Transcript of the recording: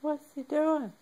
What's he doing?